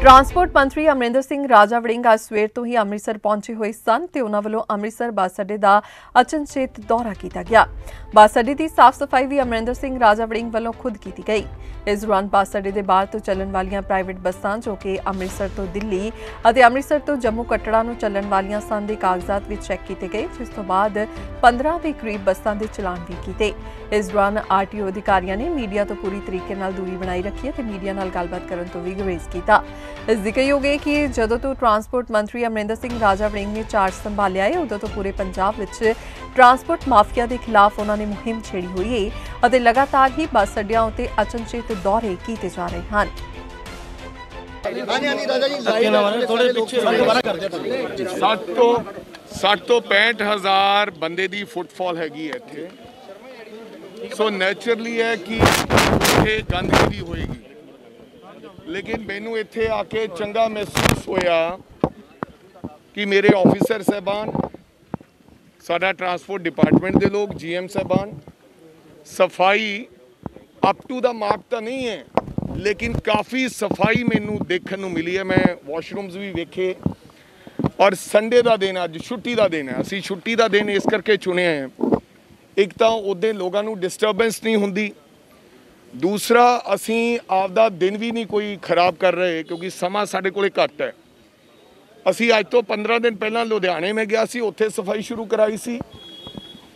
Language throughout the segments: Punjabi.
ਟਰਾਂਸਪੋਰਟ ਮੰਤਰੀ ਅਮਰਿੰਦਰ ਸਿੰਘ ਰਾਜਾ ਵੜਿੰਗ ਅੱਜ ਸਵੇਰ ਤੋਂ ਹੀ ਅੰਮ੍ਰਿਤਸਰ ਪਹੁੰਚੇ ਹੋਏ ਸਨ ਤੇ ਉਹਨਾਂ ਵੱਲੋਂ ਅੰਮ੍ਰਿਤਸਰ ਬੱਸ ਅੱਡੇ ਦਾ ਅਚਨਚੇਤ ਦੌਰਾ ਕੀਤਾ ਗਿਆ। ਬੱਸ ਅੱਡੇ ਦੀ ਸਾਫ਼ ਸਫ਼ਾਈ ਵੀ ਅਮਰਿੰਦਰ ਸਿੰਘ ਰਾਜਾ ਵੜਿੰਗ ਵੱਲੋਂ ਖੁਦ ਕੀਤੀ ਗਈ। ਇਸ ਦੌਰਾਨ ਬੱਸ ਅੱਡੇ ਦੇ ਬਾਹਰ ਤੋਂ ਚੱਲਣ ਵਾਲੀਆਂ ਪ੍ਰਾਈਵੇਟ ਬੱਸਾਂ ਜੋ ਕਿ ਅੰਮ੍ਰਿਤਸਰ ਤੋਂ ਦਿੱਲੀ ਅਤੇ ਅੰਮ੍ਰਿਤਸਰ ਤੋਂ ਜੰਮੂ ਕਟੜਾ ਨੂੰ ਚੱਲਣ ਵਾਲੀਆਂ ਸਨ ਦੇ ਕਾਗਜ਼ਾਤ ਵੀ ਚੈੱਕ ਕੀਤੇ ਗਏ, ਜਿਸ ਤੋਂ ਬਾਅਦ 15 ਦੇ ਕਰੀਬ ਬੱਸਾਂ ਦੇ ਚਲਾਨ ਵੀ ਕੀਤੇ। ਇਸ ਦੌਰਾਨ ਆਰਟੀਓ ਅਧਿਕਾਰੀਆਂ ਨੇ ਮੀਡੀਆ ਤੋਂ ਪੂਰੀ ਤਰੀਕੇ ਨਾਲ ਦੂਰੀ ਬਣਾਈ ਰੱਖੀ ਅਤੇ ਮੀਡੀਆ ਨਾਲ ਗੱਲਬਾਤ ਕਰਨ ਤੋਂ ਵੀ ਗੁਰੇਜ਼ ਕੀਤਾ। ਜ਼ਿਕਰਯੋਗ ਹੈ ਕਿ ਜਦੋਂ ਤੋਂ ਟਰਾਂਸਪੋਰਟ ਮੰਤਰੀ ਅਮਰਿੰਦਰ ਸਿੰਘ ਰਾਜਾ ਵੜਿੰਗ ਨੇ ਚਾਰਜ ਸੰਭਾਲਿਆ ਹੈ ਉਦੋਂ ਤੋਂ ਪੂਰੇ ਪੰਜਾਬ ਵਿੱਚ ਟਰਾਂਸਪੋਰਟ ਮਾਫੀਆ ਦੇ ਖਿਲਾਫ ਉਹਨਾਂ ਨੇ ਮੁਹਿੰਮ ਛੇੜੀ ਹੋਈ ਹੈ ਅਤੇ ਲਗਾਤਾਰ ਹੀ ਬੱਸ ਅੱਡਿਆਂ ਉੱਤੇ ਅਚਨਚੇਤ ਦੌਰੇ ਕੀਤੇ ਜਾ ਰਹੇ ਹਨ। ਹਾਂਜੀ ਹਾਂਜੀ ਰਾਜਾ ਜੀ ਲਾਈਵ ਥੋੜੇ ਪਿੱਛੇ ਦੁਬਾਰਾ ਕਰ ਦਿਓ ਤੁਸੀਂ 60 ਤੋਂ 60 ਤੋਂ 65 ਹਜ਼ਾਰ ਬੰਦੇ ਦੀ ਫੁੱਟਫਾਲ ਹੈਗੀ ਹੈ ਇੱਥੇ। ਸੋ ਨੇਚਰਲੀ ਹੈ ਕਿ ਇੱਥੇ ਗੰਦਗੀ ਵੀ ਹੋਏਗੀ। ਲੇਕਿਨ ਮੈਨੂੰ ਇੱਥੇ ਆ ਕੇ ਚੰਗਾ ਮਹਿਸੂਸ ਹੋਇਆ ਕਿ ਮੇਰੇ ਆਫੀਸਰ ਸਹਿਬਾਨ, ਸਾਡਾ ਟਰਾਂਸਪੋਰਟ ਡਿਪਾਰਟਮੈਂਟ ਦੇ ਲੋਕ ਜੀਐਮ ਸਹਿਬਾਨ, ਸਫ਼ਾਈ ਅਪ ਟੂ ਦਾ ਮਾਰਕ ਤਾਂ ਨਹੀਂ ਹੈ, ਲੇਕਿਨ ਕਾਫੀ ਸਫ਼ਾਈ ਮੈਨੂੰ ਦੇਖਣ ਨੂੰ ਮਿਲੀ ਹੈ। ਮੈਂ ਵਾਸ਼ਰੂਮਸ ਵੀ ਵੇਖੇ ਔਰ ਸੰਡੇ ਦਾ ਦਿਨ, ਅੱਜ ਛੁੱਟੀ ਦਾ ਦਿਨ ਹੈ। ਅਸੀਂ ਛੁੱਟੀ ਦਾ ਦਿਨ ਇਸ ਕਰਕੇ ਚੁਣਿਆ ਹੈ। ਇੱਕ ਤਾਂ ਉਹਦੇ ਲੋਕਾਂ ਨੂੰ ਡਿਸਟਰਬੈਂਸ ਨਹੀਂ ਹੁੰਦੀ ਦੂਸਰਾ ਅਸੀਂ ਆਪਦਾ ਦਿਨ ਵੀ ਨਹੀਂ ਕੋਈ ਖਰਾਬ ਕਰ ਰਹੇ ਕਿਉਂਕਿ ਸਮਾਂ ਸਾਡੇ ਕੋਲੇ ਘੱਟ ਹੈ। ਅਸੀਂ ਅੱਜ ਤੋਂ 15 ਦਿਨ ਪਹਿਲਾਂ ਲੁਧਿਆਣੇ ਮੈਂ ਗਿਆ ਸੀ ਉੱਥੇ ਸਫ਼ਾਈ ਸ਼ੁਰੂ ਕਰਾਈ ਸੀ।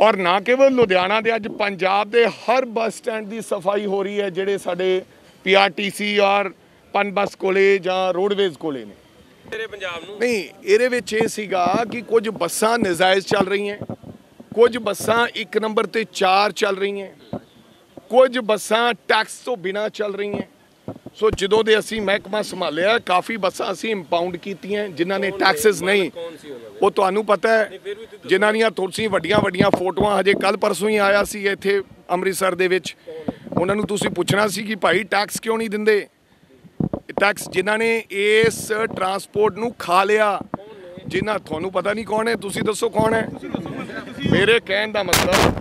ਔਰ ਨਾ ਕੇਵਲ ਲੁਧਿਆਣਾ ਦੇ ਅੱਜ ਪੰਜਾਬ ਦੇ ਹਰ ਬੱਸ ਸਟੈਂਡ ਦੀ ਸਫ਼ਾਈ ਹੋ ਰਹੀ ਹੈ ਜਿਹੜੇ ਸਾਡੇ ਪੀਆਰਟੀਸੀ ਔਰ ਪਨ ਬੱਸ ਕੋਲੇ ਜਾਂ ਰੋਡਵੇਜ਼ ਕੋਲੇ ਨੇ। ਤੇਰੇ ਪੰਜਾਬ ਨੂੰ? ਨਹੀਂ ਇਹਦੇ ਵਿੱਚ ਇਹ ਸੀਗਾ ਕਿ ਕੁਝ ਬੱਸਾਂ ਨਜਾਇਜ਼ ਚੱਲ ਰਹੀਆਂ ਕੁਝ ਬੱਸਾਂ ਇੱਕ ਨੰਬਰ ਤੇ 4 ਚੱਲ ਰਹੀਆਂ। ਕੁਝ ਬੱਸਾਂ ਟੈਕਸ ਤੋਂ ਬਿਨਾ ਚੱਲ ਰਹੀਆਂ। ਸੋ ਜਦੋਂ ਦੇ ਅਸੀਂ ਮਹਿਕਮਾ ਸੰਭਾਲਿਆ ਕਾਫੀ ਬੱਸਾਂ ਅਸੀਂ ਇੰਪਾਊਂਡ ਕੀਤੀਆਂ ਜਿਨ੍ਹਾਂ ਨੇ ਟੈਕਸਸ ਨਹੀਂ। ਉਹ ਤੁਹਾਨੂੰ ਪਤਾ ਹੈ ਜਿਨ੍ਹਾਂ ਦੀਆਂ ਤੁਸੀਂ ਵੱਡੀਆਂ ਵੱਡੀਆਂ ਫੋਟੋਆਂ ਹਜੇ ਕੱਲ ਪਰਸੋਂ ਹੀ ਆਇਆ ਸੀ ਇੱਥੇ ਅੰਮ੍ਰਿਤਸਰ ਦੇ ਵਿੱਚ। ਉਹਨਾਂ ਨੂੰ ਤੁਸੀਂ ਪੁੱਛਣਾ ਸੀ ਕਿ ਭਾਈ ਟੈਕਸ ਕਿਉਂ ਨਹੀਂ ਦਿੰਦੇ? ਟੈਕਸ ਜਿਨ੍ਹਾਂ ਨੇ ਇਸ ਟਰਾਂਸਪੋਰਟ ਨੂੰ ਖਾ ਲਿਆ ਜਿਨ੍ਹਾਂ ਤੁਹਾਨੂੰ ਪਤਾ ਨਹੀਂ ਕੌਣ ਹੈ ਤੁਸੀਂ ਦੱਸੋ ਕੌਣ ਹੈ? ਮੇਰੇ ਕਹਿਣ ਦਾ ਮਤਲਬ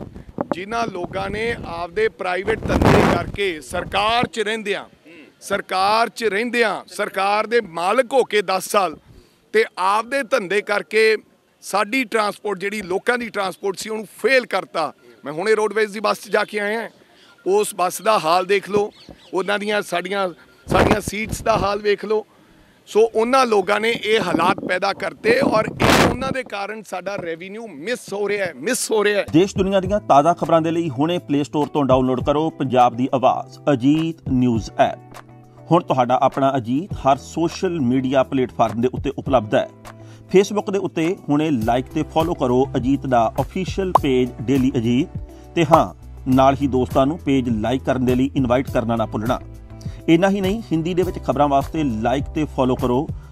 ਜਿਨ੍ਹਾਂ ਲੋਕਾਂ ਨੇ ਆਪਦੇ ਪ੍ਰਾਈਵੇਟ ਧੰਦੇ ਕਰਕੇ ਸਰਕਾਰ 'ਚ ਰਹਿੰਦਿਆਂ, ਸਰਕਾਰ 'ਚ ਰਹਿੰਦਿਆਂ, ਸਰਕਾਰ ਦੇ ਮਾਲਕ ਹੋ ਕੇ 10 ਸਾਲ ਤੇ ਆਪਦੇ ਧੰਦੇ ਕਰਕੇ ਸਾਡੀ ਟਰਾਂਸਪੋਰਟ ਜਿਹੜੀ ਲੋਕਾਂ ਦੀ ਟਰਾਂਸਪੋਰਟ ਸੀ ਉਹਨੂੰ ਫੇਲ ਕਰਤਾ। ਮੈਂ ਹੁਣੇ ਰੋਡਵੇਜ਼ ਦੀ ਬੱਸ 'ਚ ਜਾ ਕੇ ਆਇਆ। ਉਸ ਬੱਸ ਦਾ ਹਾਲ ਦੇਖ ਲਓ। ਉਹਨਾਂ ਦੀਆਂ ਸਾਡੀਆਂ ਸਾਡੀਆਂ ਸੀਟਸ ਦਾ ਹਾਲ ਵੇਖ ਲਓ। ਸੋ ਉਹਨਾਂ ਲੋਕਾਂ ਨੇ ਇਹ ਹਾਲਾਤ ਪੈਦਾ ਕਰਤੇ ਔਰ ਇਹ ਉਹਨਾਂ ਦੇ ਕਾਰਨ ਸਾਡਾ ਰੈਵਨਿਊ ਮਿਸ ਹੋ ਰਿਹਾ ਹੈ ਮਿਸ ਹੋ ਰਿਹਾ ਹੈ। ਦੇਸ਼ ਦੁਨੀਆ ਦੀਆਂ ਤਾਜ਼ਾ ਖਬਰਾਂ ਦੇ ਲਈ ਹੁਣੇ ਪਲੇ ਸਟੋਰ ਤੋਂ ਡਾਊਨਲੋਡ ਕਰੋ ਪੰਜਾਬ ਦੀ ਆਵਾਜ਼, ਅਜੀਤ ਨਿਊਜ਼ ਐਪ ਹੁਣ ਤੁਹਾਡਾ ਆਪਣਾ ਅਜੀਤ ਹਰ ਸੋਸ਼ਲ ਮੀਡੀਆ ਪਲੇਟਫਾਰਮ ਦੇ ਉੱਤੇ ਉਪਲਬਧ ਹੈ। ਫੇਸਬੁੱਕ ਦੇ ਉੱਤੇ ਹੁਣੇ ਲਾਈਕ ਤੇ ਫੋਲੋ ਕਰੋ ਅਜੀਤ ਦਾ ਅਫੀਸ਼ੀਅਲ ਪੇਜ ਡੇਲੀ ਅਜੀਤ ਤੇ ਹਾਂ, ਨਾਲ ਹੀ ਦੋਸਤਾਂ ਨੂੰ ਪੇਜ ਲਾਈਕ ਕਰਨ ਦੇ ਲਈ ਇਨਵਾਈਟ ਕਰਨਾ ਨਾ ਭੁੱਲਣਾ। ਇੰਨਾ ਹੀ ਨਹੀਂ, ਹਿੰਦੀ ਦੇ ਵਿੱਚ ਖਬਰਾਂ ਵਾਸਤੇ ਲਾਈਕ ਤੇ ਫੋਲੋ ਕਰੋ।